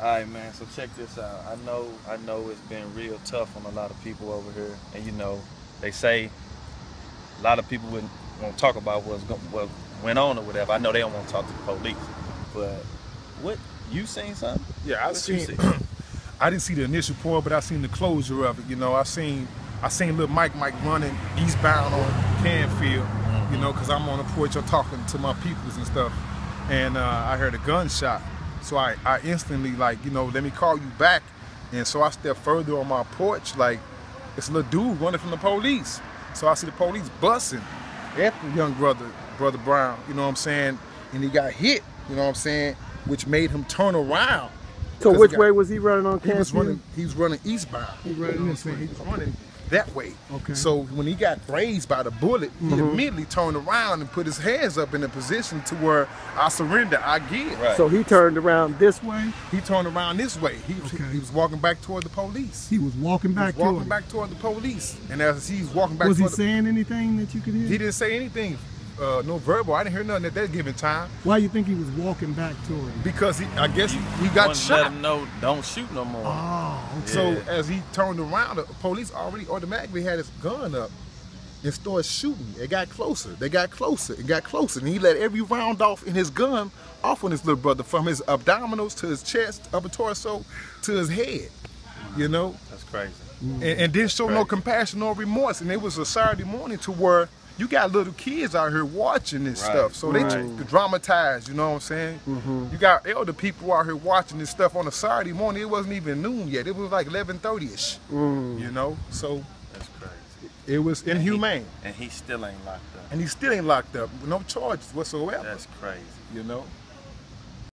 All right, man. So check this out. I know, I know it's been real tough on a lot of people over here, and you know, they say a lot of people wouldn't want to talk about what's what went on or whatever. I know they don't want to talk to the police, but what you seen something? Yeah, I What seen. see? I didn't see the initial pour, but I seen the closure of it. You know, I seen I seen little Mike Mike running eastbound on Canfield. You know, cause I'm on the porch, I'm talking to my peoples and stuff, and uh, I heard a gunshot. So I, I instantly like, you know, let me call you back. And so I step further on my porch, like it's a little dude running from the police. So I see the police busting at the young brother, brother Brown. You know what I'm saying? And he got hit. You know what I'm saying? Which made him turn around. So 'Cause which got- way was he running on he was running. He was running eastbound. He You know running what I'm saying? He was running that way. Okay. So when he got grazed by the bullet, he Mhm. immediately turned around and put his hands up in a position to where I surrender, I give. Right. So he turned around this way. He turned around this way. He, Okay. he was walking back toward the police. He was walking He back was walking toward. back toward the police. And as he's walking back was he toward the, saying anything that you could hear? he didn't say anything, uh, no verbal. I didn't hear nothing at that given time Why you think he was walking back toward him? because he, I guess he, he got to Let him them know don't shoot no more. Oh, okay. So Yeah. as he turned around, the police already automatically had his gun up and started shooting. It got closer. They got closer. It got closer. And he let every round off in his gun off on his little brother from his abdominals to his chest, upper torso, to his head. You know? That's crazy. And, and didn't show no compassion or remorse. And it was a Saturday morning to where you got little kids out here watching this Right, stuff. So they right. tr- dramatized, you know what I'm saying? Mm-hmm. You got elder people out here watching this stuff on a Saturday morning. It wasn't even noon yet. It was like 11:30ish. Mm. You know, so That's crazy. it was inhumane, And he still ain't locked up. and he still ain't locked up no charges whatsoever. That's crazy. You know,